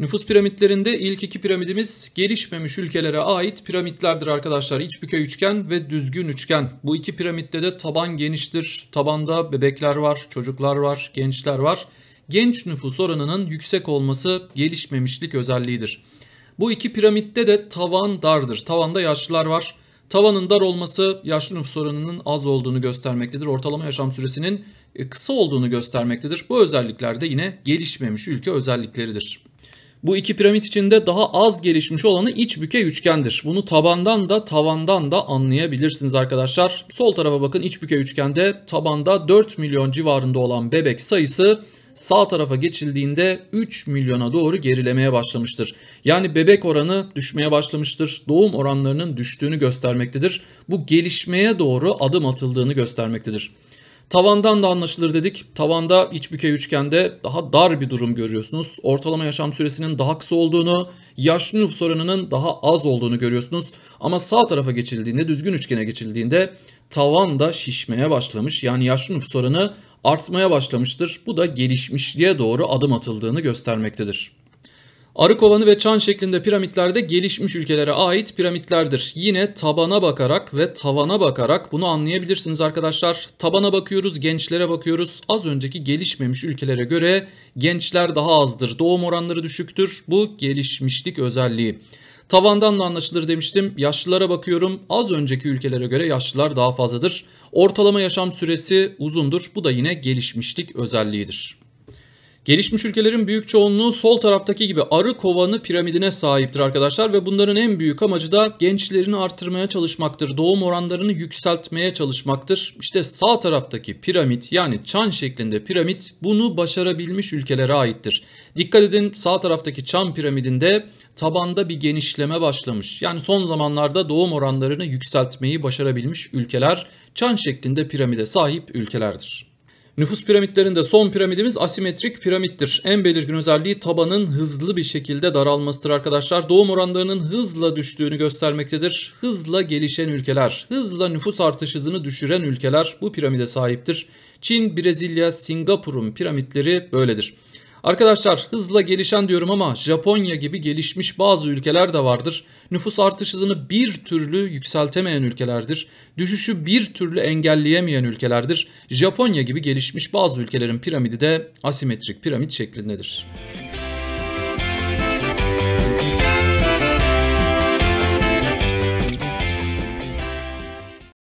Nüfus piramitlerinde ilk iki piramidimiz gelişmemiş ülkelere ait piramitlerdir arkadaşlar. İç bükey üçgen ve düzgün üçgen. Bu iki piramitte de taban geniştir. Tabanda bebekler var, çocuklar var, gençler var. Genç nüfus oranının yüksek olması gelişmemişlik özelliğidir. Bu iki piramitte de tavan dardır. Tavanda yaşlılar var. Tavanın dar olması yaşlı nüfus oranının az olduğunu göstermektedir. Ortalama yaşam süresinin e, kısa olduğunu göstermektedir. Bu özellikler de yine gelişmemiş ülke özellikleridir. Bu iki piramit içinde daha az gelişmiş olanı iç bükey üçgendir. Bunu tabandan da tavandan da anlayabilirsiniz arkadaşlar. Sol tarafa bakın iç bükey üçgende tabanda 4 milyon civarında olan bebek sayısı sağ tarafa geçildiğinde 3 milyona doğru gerilemeye başlamıştır. Yani bebek oranı düşmeye başlamıştır. Doğum oranlarının düştüğünü göstermektedir. Bu gelişmeye doğru adım atıldığını göstermektedir. Tavandan da anlaşılır dedik. Tavanda iç bükey üçgende daha dar bir durum görüyorsunuz. Ortalama yaşam süresinin daha kısa olduğunu, yaşlı nüfus oranının daha az olduğunu görüyorsunuz. Ama sağ tarafa geçildiğinde, düzgün üçgene geçildiğinde tavan da şişmeye başlamış. Yani yaşlı nüfus oranı artmaya başlamıştır. Bu da gelişmişliğe doğru adım atıldığını göstermektedir. Arı kovanı ve çan şeklinde piramitlerde gelişmiş ülkelere ait piramitlerdir. Yine tabana bakarak ve tavana bakarak bunu anlayabilirsiniz arkadaşlar. Tabana bakıyoruz, gençlere bakıyoruz. Az önceki gelişmemiş ülkelere göre gençler daha azdır. Doğum oranları düşüktür. Bu gelişmişlik özelliği. Tavandan da anlaşılır demiştim. Yaşlılara bakıyorum. Az önceki ülkelere göre yaşlılar daha fazladır. Ortalama yaşam süresi uzundur. Bu da yine gelişmişlik özelliğidir. Gelişmiş ülkelerin büyük çoğunluğu sol taraftaki gibi arı kovanı piramidine sahiptir arkadaşlar ve bunların en büyük amacı da gençlerini artırmaya çalışmaktır. Doğum oranlarını yükseltmeye çalışmaktır. İşte sağ taraftaki piramit yani çan şeklinde piramit bunu başarabilmiş ülkelere aittir. Dikkat edin sağ taraftaki çan piramidinde tabanda bir genişleme başlamış. Yani son zamanlarda doğum oranlarını yükseltmeyi başarabilmiş ülkeler çan şeklinde piramide sahip ülkelerdir. Nüfus piramitlerinde son piramidimiz asimetrik piramittir. En belirgin özelliği tabanın hızlı bir şekilde daralmasıdır arkadaşlar. Doğum oranlarının hızla düştüğünü göstermektedir. Hızla gelişen ülkeler, hızla nüfus artış hızını düşüren ülkeler bu piramide sahiptir. Çin, Brezilya, Singapur'un piramitleri böyledir. Arkadaşlar hızla gelişen diyorum ama Japonya gibi gelişmiş bazı ülkeler de vardır. Nüfus artış hızını bir türlü yükseltemeyen ülkelerdir. Düşüşü bir türlü engelleyemeyen ülkelerdir. Japonya gibi gelişmiş bazı ülkelerin piramidi de asimetrik piramit şeklindedir.